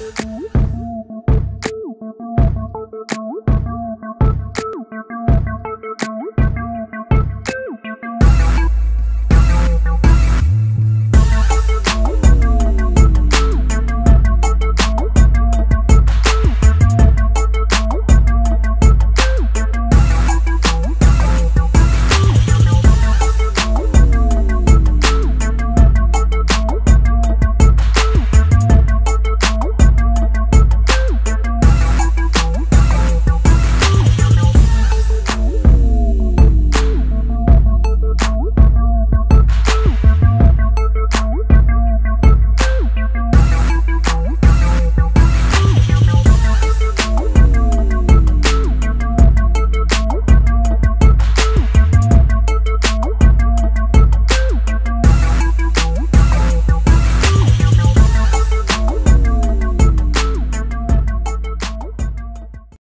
Música